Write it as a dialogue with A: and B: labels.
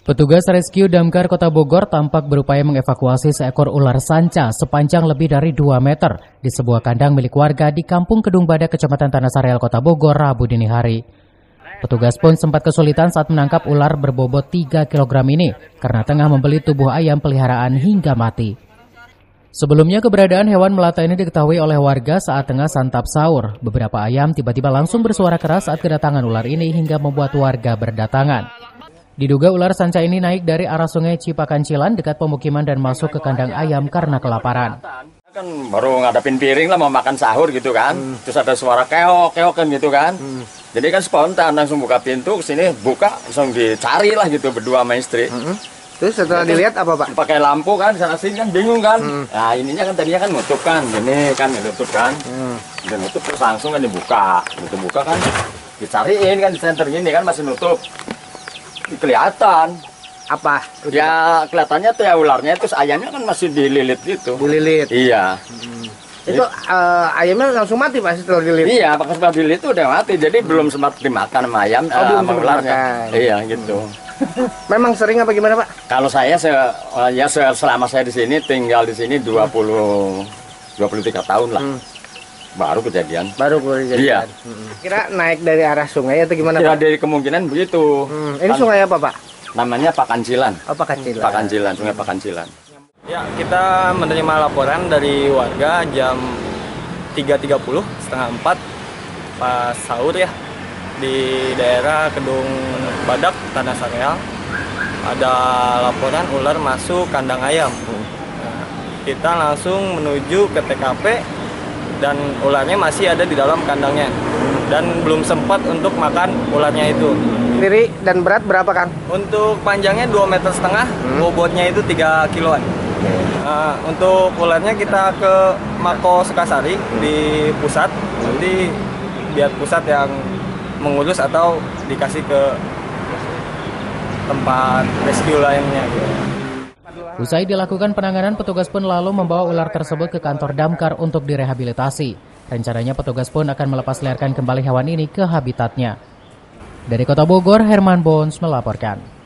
A: Petugas rescue damkar Kota Bogor tampak berupaya mengevakuasi seekor ular sanca sepanjang lebih dari 2 meter di sebuah kandang milik warga di Kampung Kedung Bada, Kecamatan Tanah Sareal, Kota Bogor, Rabu dini hari. Petugas pun sempat kesulitan saat menangkap ular berbobot 3 kg ini karena tengah membeli tubuh ayam peliharaan hingga mati. Sebelumnya keberadaan hewan melata ini diketahui oleh warga saat tengah santap sahur. Beberapa ayam tiba-tiba langsung bersuara keras saat kedatangan ular ini hingga membuat warga berdatangan. Diduga ular sanca ini naik dari arah sungai Cipakancilan dekat pemukiman dan masuk ke kandang ayam karena kelaparan.
B: Kan baru ngadapin piring lah mau makan sahur gitu kan. Hmm. Terus ada suara keok, keok kan gitu kan. Hmm. Jadi kan spontan langsung buka pintu ke sini buka langsung dicari lah gitu berdua sama istri. Hmm.
C: Terus setelah Terus dilihat apa pak?
B: Pakai lampu kan sana sini kan bingung kan. Hmm. Nah ininya kan tadinya kan nutup kan, ini kan nutup kan. Hmm. Dan nutup terus langsung kan dibuka, gitu buka kan. Dicariin kan di center gini kan masih nutup kelihatan.
C: Apa?
B: Ya kelihatannya tuh ya ularnya terus ayamnya kan masih dililit gitu.
C: Dililit?
B: Iya.
C: Hmm. itu uh, ayamnya langsung mati pak setelah dililit?
B: Iya pas setelah dililit itu udah mati. Jadi hmm. belum sempat dimakan sama ayam oh, uh, sama ularnya. iya gitu.
C: Hmm. memang sering apa gimana pak?
B: Kalau saya se ya selama saya di sini tinggal di sini 20 23 tahun lah. Hmm baru kejadian.
C: Baru kejadian. Iya. kira naik dari arah sungai atau gimana
B: ya, Pak? dari kemungkinan begitu.
C: Hmm. ini kan, sungai apa Pak?
B: Namanya Pakancilan
C: oh Pakancilan
B: Pakancilan sungai Pakancilan
D: ya kita menerima laporan dari warga jam 3.30 setengah 4 pas sahur ya di daerah Kedung Badak Tanah Sareal. Ada laporan ular masuk kandang ayam. Nah, kita langsung menuju ke TKP dan ularnya masih ada di dalam kandangnya dan belum sempat untuk makan ularnya itu.
C: Diri dan berat berapa Kang?
D: Untuk panjangnya 2 meter setengah, hmm. bobotnya itu 3 kiloan. Nah, untuk ularnya kita ke Mako Sukasari di pusat, nanti biar pusat yang mengurus atau dikasih ke tempat rescue lainnya. Gitu.
A: Usai dilakukan penanganan, petugas pun lalu membawa ular tersebut ke kantor damkar untuk direhabilitasi. Rencananya petugas pun akan melepas liarkan kembali hewan ini ke habitatnya. Dari Kota Bogor, Herman Bones melaporkan.